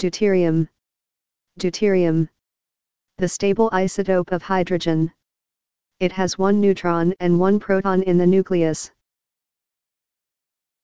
Deuterium. Deuterium. The stable isotope of hydrogen. It has one neutron and one proton in the nucleus.